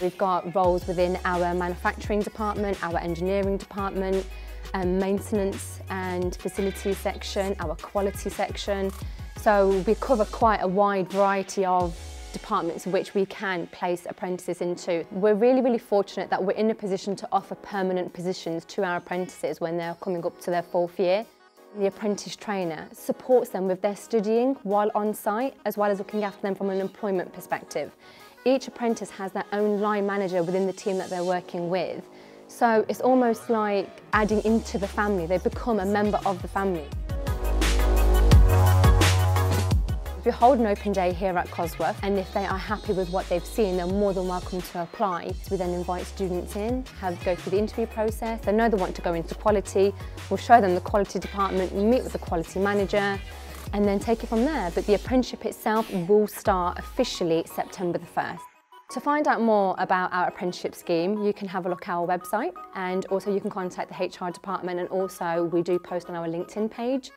We've got roles within our manufacturing department, our engineering department, um, maintenance and facilities section, our quality section. So we cover quite a wide variety of departments which we can place apprentices into. We're really, really fortunate that we're in a position to offer permanent positions to our apprentices when they're coming up to their fourth year. The apprentice trainer supports them with their studying while on site, as well as looking after them from an employment perspective. Each apprentice has their own line manager within the team that they're working with. So it's almost like adding into the family. They become a member of the family. We hold an open day here at Cosworth and if they are happy with what they've seen, they're more than welcome to apply. We then invite students in, have go through the interview process. They know they want to go into quality. We'll show them the quality department, meet with the quality manager, and then take it from there. But the apprenticeship itself will start officially September the 1st. To find out more about our apprenticeship scheme, you can have a look at our website and also you can contact the HR department and also we do post on our LinkedIn page.